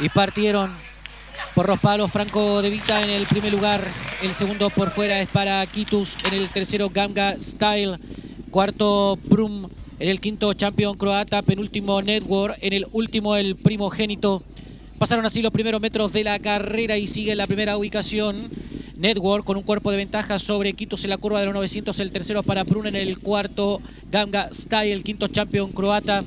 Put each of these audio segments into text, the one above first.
Y partieron por los palos Franco De Vita en el primer lugar. El segundo por fuera es para Kitus. En el tercero Ganga Style. Cuarto Brum. En el quinto Champion Croata. Penúltimo Network. En el último el primogénito. Pasaron así los primeros metros de la carrera y sigue en la primera ubicación. Network con un cuerpo de ventaja sobre Kitus en la curva de los 900. El tercero para Brun en el cuarto. Ganga Style, el quinto Champion Croata.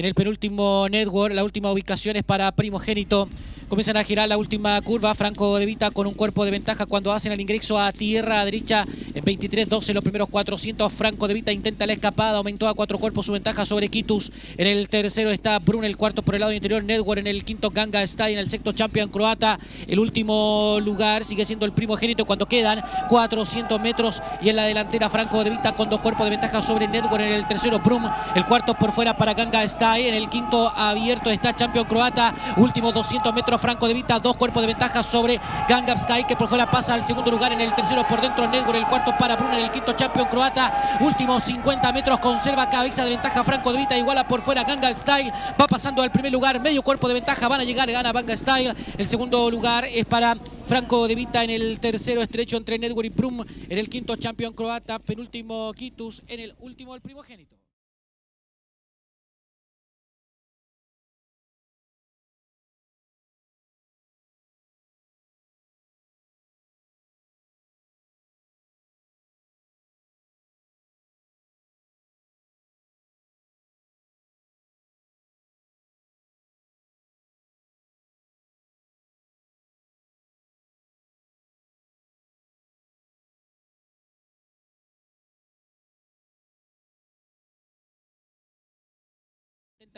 En el penúltimo Network, la última ubicación es para Primogénito. Comienzan a girar la última curva. Franco De Vita con un cuerpo de ventaja cuando hacen el ingreso a tierra derecha en 23-12 los primeros 400. Franco De Vita intenta la escapada. Aumentó a cuatro cuerpos su ventaja sobre Kitus. En el tercero está Brun, el cuarto por el lado interior. Network en el quinto Ganga está en el sexto Champion Croata. El último lugar sigue siendo el primogénito cuando quedan 400 metros. Y en la delantera Franco De Vita con dos cuerpos de ventaja sobre Network en el tercero Brum. El cuarto por fuera para Ganga está en el quinto abierto está Champion Croata. Último 200 metros Franco de Vita, dos cuerpos de ventaja sobre Gangnam Style, que por fuera pasa al segundo lugar en el tercero por dentro Negro, el cuarto para Bruno en el quinto Champion Croata. Últimos 50 metros conserva cabeza de ventaja Franco de Vita, iguala por fuera Gangnam Style, va pasando al primer lugar, medio cuerpo de ventaja, van a llegar, gana Gangnam Style. El segundo lugar es para Franco de Vita en el tercero estrecho entre Network y Brum, en el quinto Champion Croata, penúltimo Kitus, en el último el primogénito.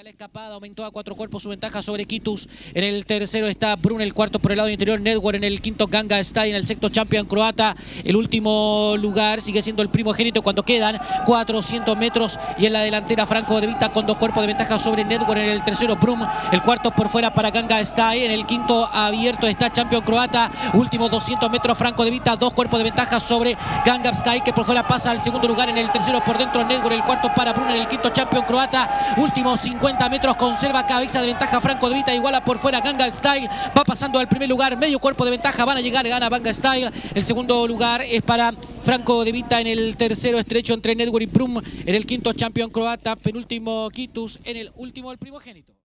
La escapada, aumentó a cuatro cuerpos su ventaja sobre Kitus. En el tercero está Brun, el cuarto por el lado interior, Network en el quinto Ganga está en el sexto Champion Croata. El último lugar sigue siendo el primogénito cuando quedan 400 metros y en la delantera Franco de Vita con dos cuerpos de ventaja sobre Network en el tercero Brum. El cuarto por fuera para Ganga está en el quinto abierto está Champion Croata. Último 200 metros Franco de Vita, dos cuerpos de ventaja sobre Ganga Style que por fuera pasa al segundo lugar en el tercero por dentro Network, el cuarto para Brun en el quinto Champion Croata. Último 50 metros, conserva cabeza de ventaja Franco de Vita, iguala por fuera Ganga Style, va pasando al primer lugar, medio cuerpo de ventaja, van a llegar, gana Ganga Style, el segundo lugar es para Franco de Vita en el tercero estrecho entre Network y Brum, en el quinto Champion Croata, penúltimo Kitus, en el último el primogénito.